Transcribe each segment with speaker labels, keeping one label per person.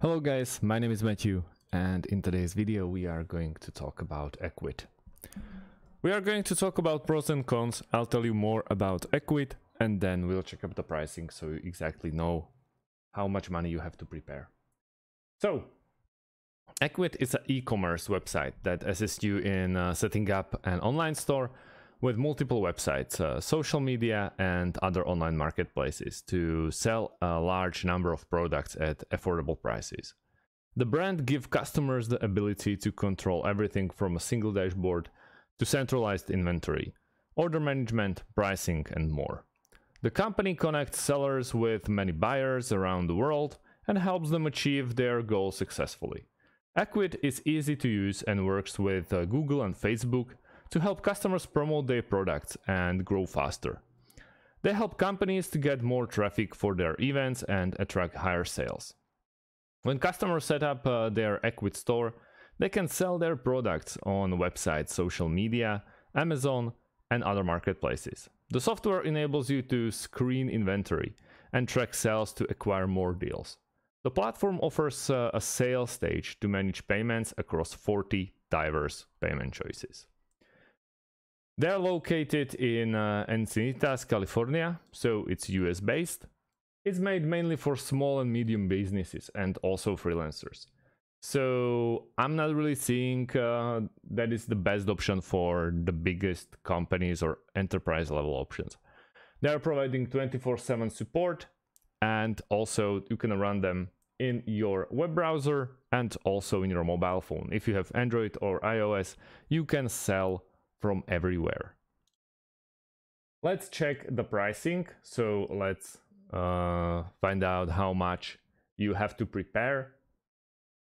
Speaker 1: Hello guys, my name is Matthew and in today's video we are going to talk about Ecwid. We are going to talk about pros and cons, I'll tell you more about Ecwid and then we'll check up the pricing so you exactly know how much money you have to prepare. So, Ecwid is an e-commerce website that assists you in uh, setting up an online store with multiple websites, uh, social media, and other online marketplaces to sell a large number of products at affordable prices. The brand gives customers the ability to control everything from a single dashboard to centralized inventory, order management, pricing, and more. The company connects sellers with many buyers around the world and helps them achieve their goals successfully. Ecwid is easy to use and works with uh, Google and Facebook to help customers promote their products and grow faster. They help companies to get more traffic for their events and attract higher sales. When customers set up uh, their Ecwid store, they can sell their products on websites, social media, Amazon, and other marketplaces. The software enables you to screen inventory and track sales to acquire more deals. The platform offers uh, a sales stage to manage payments across 40 diverse payment choices. They're located in uh, Encinitas, California, so it's US based. It's made mainly for small and medium businesses and also freelancers. So I'm not really seeing uh, that is the best option for the biggest companies or enterprise level options. They are providing 24/7 support and also you can run them in your web browser and also in your mobile phone. If you have Android or iOS, you can sell from everywhere. Let's check the pricing. So let's uh, find out how much you have to prepare.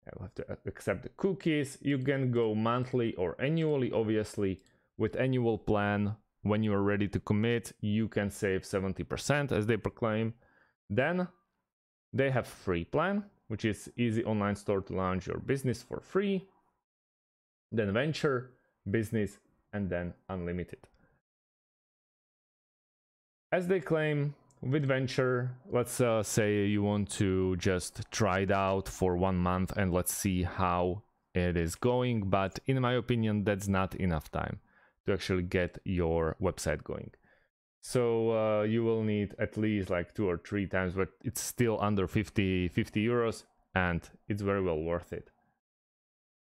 Speaker 1: You have to accept the cookies. You can go monthly or annually, obviously. With annual plan, when you are ready to commit, you can save 70% as they proclaim. Then they have free plan, which is easy online store to launch your business for free. Then venture, business, and then unlimited. As they claim, with Venture, let's uh, say you want to just try it out for one month and let's see how it is going. But in my opinion, that's not enough time to actually get your website going. So uh, you will need at least like two or three times, but it's still under 50, 50 euros and it's very well worth it.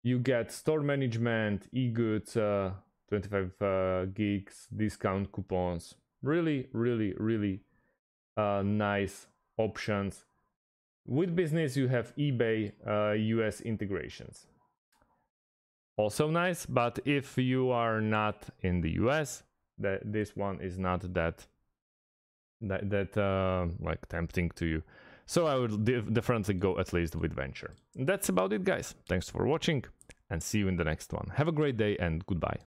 Speaker 1: You get store management, e-goods, uh, 25 uh, gigs, discount coupons. Really, really, really uh, nice options. With business, you have eBay uh, US integrations. Also nice, but if you are not in the US, that this one is not that that, that uh, like tempting to you. So I would definitely go at least with Venture. That's about it, guys. Thanks for watching and see you in the next one. Have a great day and goodbye.